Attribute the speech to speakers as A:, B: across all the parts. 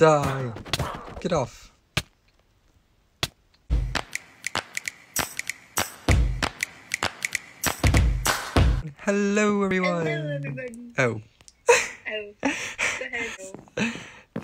A: Die. Get off. Hello, everyone.
B: Hello, everybody.
A: Oh,
B: Oh,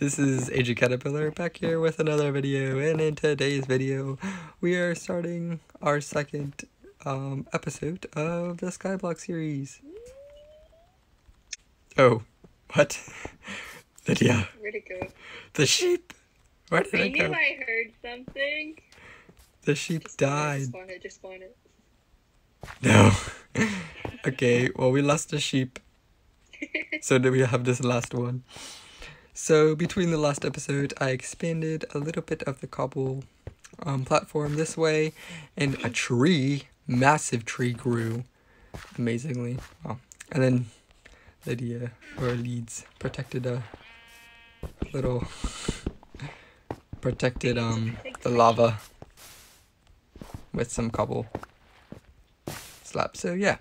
A: this is Agent Caterpillar back here with another video, and in today's video, we are starting our second um, episode of the Skyblock series. Oh, what? Lydia,
B: Where'd it go?
A: the sheep. Where did
B: I
A: it
B: knew
A: go?
B: I heard something.
A: The sheep
B: Just
A: died.
B: Just spawn it. Just spawn it.
A: No. okay, well, we lost a sheep. So do we have this last one? So between the last episode, I expanded a little bit of the cobble um, platform this way, and a tree, massive tree, grew amazingly. Wow. And then Lydia or Leeds protected a little protected um the lava with some cobble slab. So yeah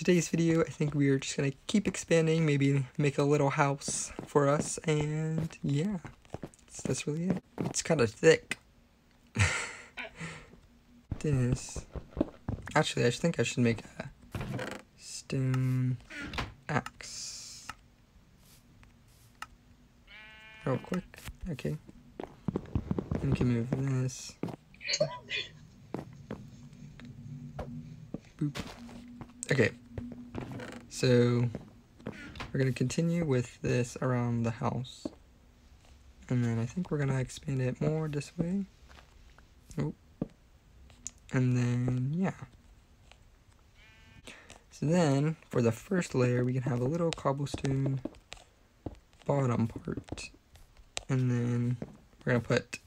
A: today's video, I think we are just gonna keep expanding, maybe make a little house for us, and yeah, that's, that's really it. It's kind of thick. this, actually, I think I should make a stone axe. Real quick, okay. We can move this. Boop. Okay, so we're gonna continue with this around the house. And then I think we're gonna expand it more this way. Oh. And then, yeah. So then, for the first layer, we can have a little cobblestone bottom part. And then we're gonna put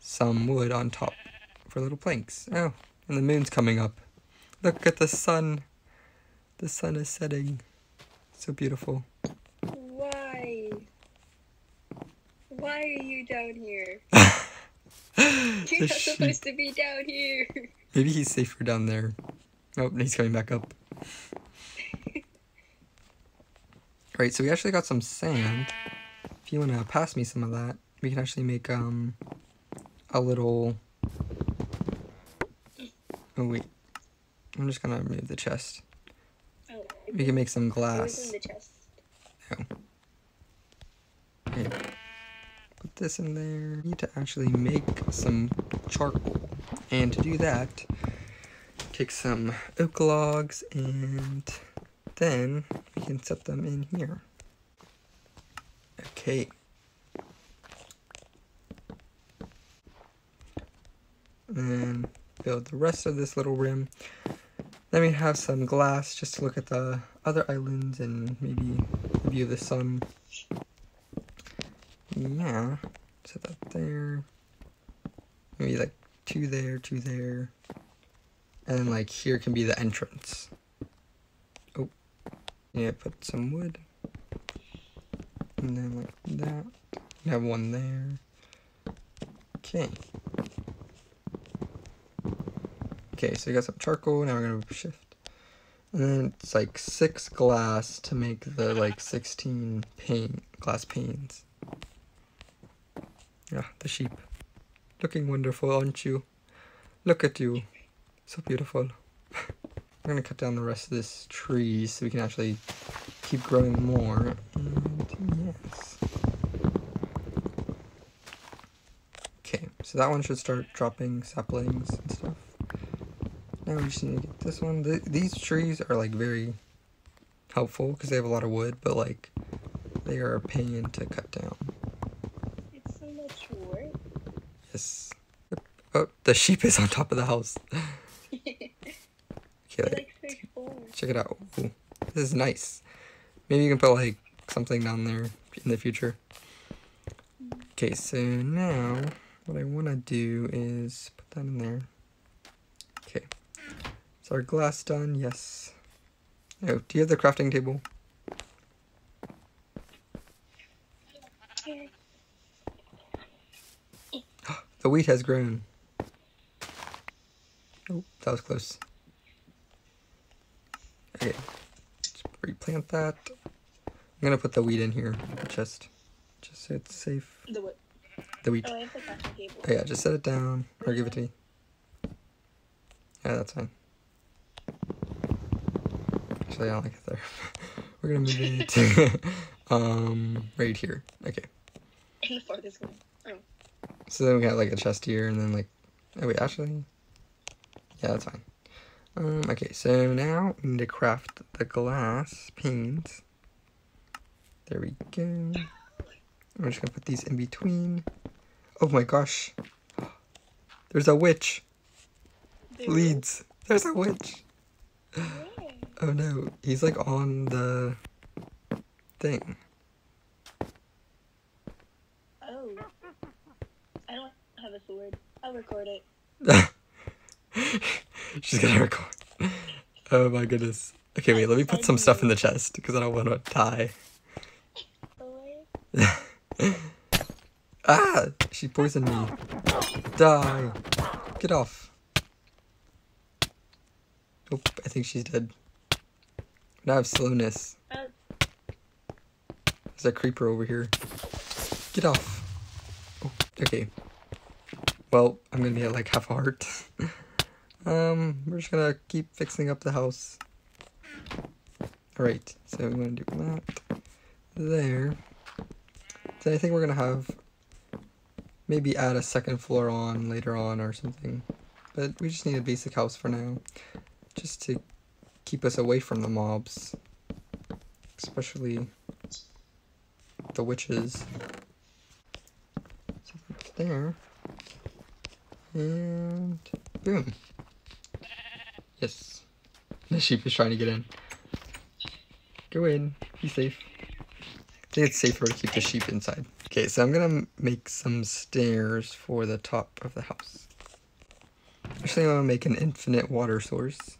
A: some wood on top for little planks. Oh, and the moon's coming up. Look at the sun. The sun is setting. So beautiful.
B: Why? Why are you down here? You're not
A: sheep.
B: supposed to be down here.
A: Maybe he's safer down there. Oh, he's coming back up. Right, so we actually got some sand. If you want to pass me some of that, we can actually make um a little. Oh wait, I'm just gonna remove the chest.
B: Oh,
A: We can make some glass.
B: in the chest.
A: Okay. Put this in there. Need to actually make some charcoal. And to do that, take some oak logs and then we can set them in here. Okay. And build the rest of this little rim. Then we have some glass just to look at the other islands and maybe view the sun. Yeah, set that there. Maybe like two there, two there. And like here can be the entrance. Oh, yeah, put some wood. And then like that. You have one there. Okay. Okay, so you got some charcoal, now we're gonna shift. And then it's like six glass to make the like 16 pane, glass panes. Yeah, the sheep. Looking wonderful, aren't you? Look at you. So beautiful. We're gonna cut down the rest of this tree so we can actually keep growing more. And yes. Okay, so that one should start dropping saplings and stuff. Now we just need to get this one. Th- these trees are like very helpful because they have a lot of wood, but like they are a pain to cut down.
B: It's so much work.
A: Yes. Oh, the sheep is on top of the house. Okay, like,
B: like six four.
A: check it out. Ooh, this is nice. Maybe you can put like something down there in the future. Mm. Okay, so now what I want to do is put that in there. Okay. Is our glass done? Yes. Oh, do you have the crafting table? The wheat has grown. Oh, that was close. Okay, let's replant that. I'm gonna put the wheat in here, just, just so it's safe.
B: The what?
A: The wheat.
B: Oh, I have the plastic.
A: Oh, yeah, just set it down or give it to me. Yeah, that's fine. Actually, I don't like it there. We're gonna move it um right here. Okay.
B: In the farthest one. Oh.
A: So then we got like a chest here, and then like, oh wait, actually, yeah, that's fine. Um, okay, so now we need to craft the glass panes. There we go. I'm just gonna put these in between. Oh my gosh, there's a witch.
B: There-
A: Leads. There's a witch.
B: Where?
A: Oh no, he's like on the thing.
B: Oh. I don't have a sword. I'll record it.
A: She's gonna record. Oh my goodness. Okay, wait, let me put some stuff in the chest because I don't want to die. Ah! She poisoned me. Die. Get off. Nope, I think she's dead. Now I have slowness. There's a creeper over here. Get off. Oh, okay. Well, I'm gonna be at like half a heart. um, we're just gonna keep fixing up the house. Alright, so I'm gonna do that there. Then I think we're gonna have maybe add a second floor on later on or something. But we just need a basic house for now. Just to keep us away from the mobs. Especially the witches. So that's there. And boom. Yes. The sheep is trying to get in. Go in. Be safe. I think it's safer to keep the sheep inside. Okay, so I'm gonna make some stairs for the top of the house. Actually, I'm gonna make an infinite water source.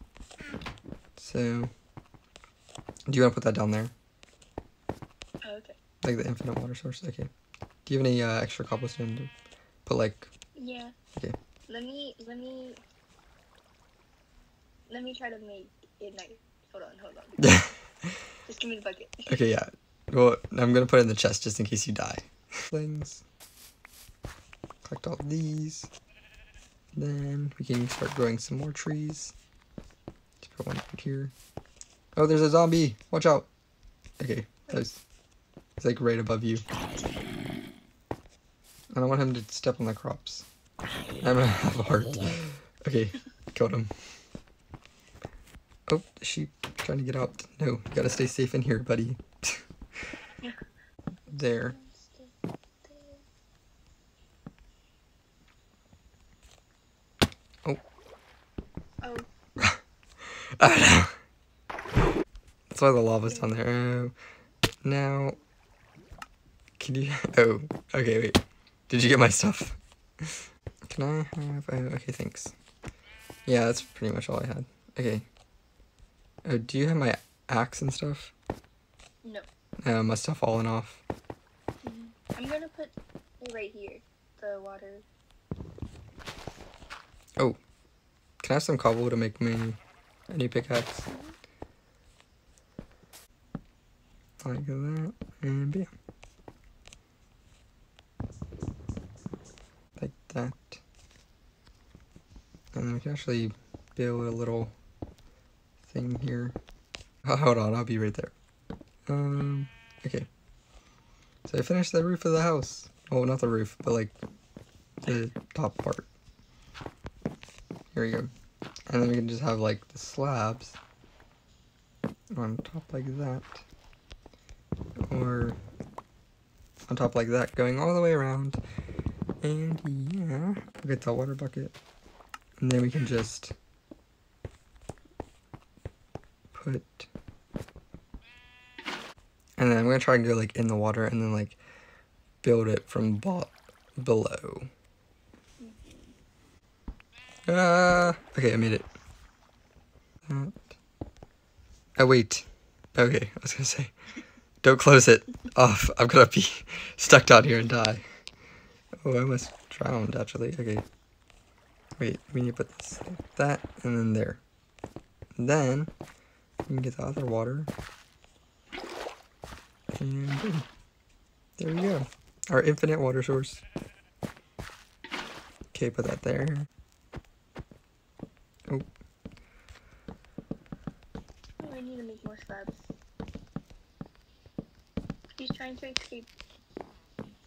A: So, do you want to put that down there?
B: Oh, okay.
A: Like the infinite water source? Okay. Do you have any uh, extra cobblestone to put like.
B: Yeah.
A: Okay.
B: Let me let me let me try to make it nice. Hold on, hold on. Just give me the bucket.
A: okay, yeah. Well, I'm gonna put it in the chest just in case you die. Things. Collect all these. Then we can start growing some more trees. Put one right here. Oh, there's a zombie! Watch out! Okay, there's. It's like right above you. I don't want him to step on the crops. I'm gonna have a heart. Okay, killed him. Oh, the sheep trying to get out. No, you gotta stay safe in here, buddy. there.
B: Oh,
A: Ah, no. That's why the lava's down there. Oh, now, can you? Oh, okay, wait. Did you get my stuff? Can I have? Oh, okay, thanks. Yeah, that's pretty much all I had. Okay. Oh, do you have my axe and stuff?
B: no.
A: Uh, my stuff falling off.
B: I'm gonna put it right here. The water.
A: Can I have some cobble to make me a new pickaxe? Like that, and bam. Like that. And then we can actually build a little thing here. Hold on, I'll be right there. Um, okay. So I finished the roof of the house. Oh, not the roof, but like the top part. Here we go. And then we can just have like the slabs on top like that. Or on top like that, going all the way around. And yeah, we'll get the water bucket. And then we can just put. And then I'm gonna try and go like in the water and then like build it from below. Ah, okay, I made it. That. Oh wait. Okay, I was gonna say, don't close it off. I'm gonna be stuck down here and die. Oh, I almost drowned actually. Okay. Wait, we need to put this like that and then there. And then we can get the other water. And boom. There we go. Our infinite water source. Okay, put that there.
B: Oh, I need to make more slabs. He's trying to escape.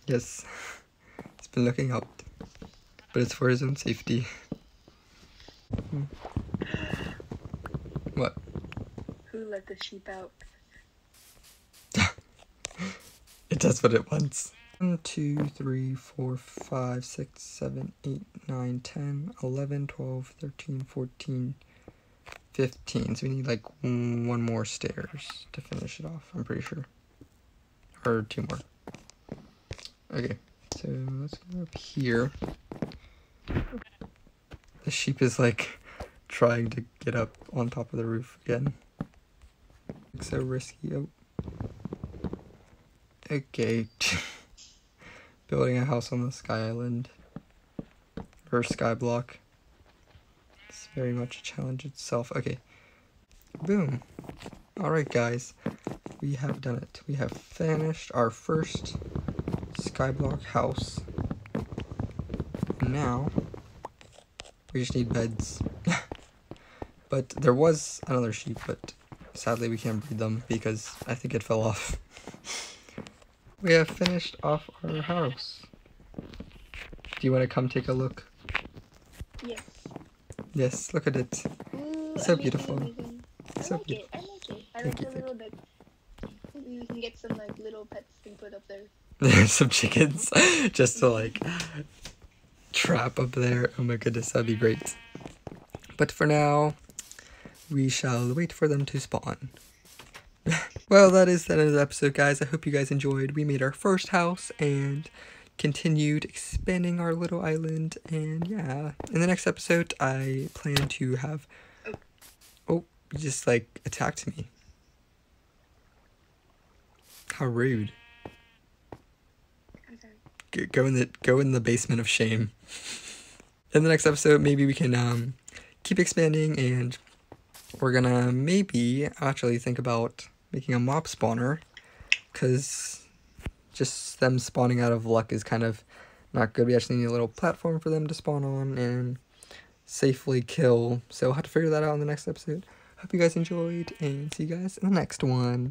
A: Yes. He's been looking up. But it's for his own safety. Hmm. What?
B: Who let the sheep out?
A: It does what it wants. 1, 2, 3, 4, 5, 6, 7, 8, 9, 10, 11, 12, 13, 14, 15. So we need like one more stairs to finish it off, I'm pretty sure. Or two more. Okay, so let's go up here. The sheep is like trying to get up on top of the roof again. So risky. Oh. Okay. Building a house on the Sky Island. Or Sky Block. Very much a challenge itself. Okay. Boom. Alright, guys. We have done it. We have finished our first Skyblock house. Now, we just need beds. but there was another sheep, but sadly we can't breed them because I think it fell off. we have finished off our house. Do you want to come take a look?
B: Yes.
A: Yes, look at it.
B: Ooh,
A: So beautiful.
B: amazing. I
A: So
B: like
A: beautiful.
B: it. I like it. I like little bit. You can get some like little pets and put up there.
A: There's some chickens just to like trap up there. Oh my goodness, that'd be great. But for now, we shall wait for them to spawn. well, that is the end of the episode, guys. I hope you guys enjoyed. We made our first house and continued expanding our little island. And yeah, in the next episode, I plan to have. Oh, you just like attacked me. How rude.
B: I'm sorry.
A: G- go in the go in the basement of shame. In the next episode, maybe we can um, keep expanding, and we're gonna maybe actually think about making a mob spawner, because just them spawning out of luck is kind of not good. We actually need a little platform for them to spawn on and safely kill. So we'll have to figure that out in the next episode. Hope you guys enjoyed, and see you guys in the next one.